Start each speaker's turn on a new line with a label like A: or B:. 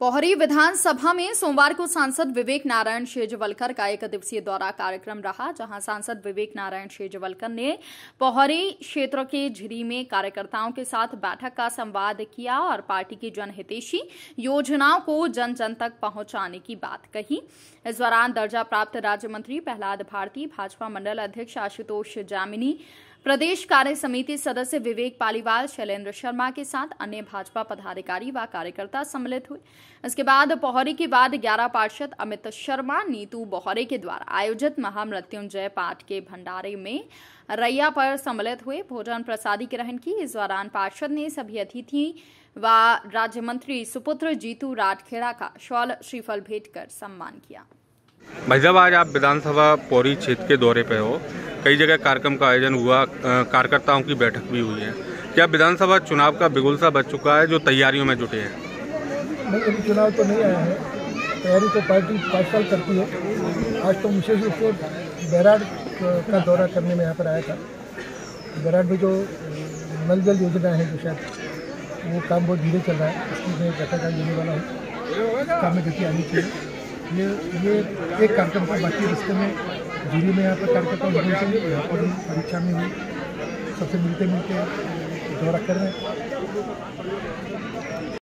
A: पोहरी विधानसभा में सोमवार को सांसद विवेक नारायण शेजवलकर का एक दिवसीय दौरा कार्यक्रम रहा, जहाँ सांसद विवेक नारायण शेजवलकर ने पोहरी क्षेत्र के झिरी में कार्यकर्ताओं के साथ बैठक का संवाद किया और पार्टी की जनहितेशी योजनाओं को जन जन तक पहुँचाने की बात कही। इस दौरान दर्जा प्राप्त राज्य मंत्री प्रहलाद भारती, भाजपा मंडल अध्यक्ष आशुतोष जामिनी प्रदेश कार्य समिति सदस्य विवेक पालीवाल, शैलेंद्र शर्मा के साथ अन्य भाजपा पदाधिकारी व कार्यकर्ता सम्मिलित हुए। इसके बाद पोहरी के बाद 11 पार्षद अमित शर्मा, नीतू बोहरे के द्वारा आयोजित महामृत्युंजय पाठ के भंडारे में रैया पर सम्मिलित हुए। भोजन प्रसादी ग्रहण की। इस दौरान पार्षद ने सभी अतिथि व राज्य मंत्री सुपुत्र जीतू राठखेड़ा का शॉल श्रीफल भेंट कर सम्मान किया।
B: भाई साहब, आज आप विधानसभा पौरी क्षेत्र के दौरे पे हो। कई जगह कार्यक्रम का आयोजन हुआ कार्यकर्ताओं की बैठक भी हुई है। क्या विधानसभा चुनाव का बिगुल सा बच चुका है जो तैयारियों में जुटे हैं?
C: अभी चुनाव तो नहीं आया है। तैयारी तो पार्टी पाँच साल करती है। आज तो विशेष रूप से बैराड का दौरा करने में यहाँ पर आया था। बैराड में जो नल जल योजना है, जो शायद वो काम बहुत धीरे चल रहा है इसकी मैं बैठक का लेने वाला हूँ। काम में गति आनी चाहिए। ये ये एक कार्यक्रम था, बाकी रिश्ते में जूरी में यहाँ पर कार्यकर्ता होने से यहाँ पर परीक्षा में हुई सबसे मिलते मिलते दौरा कर रहे हैं।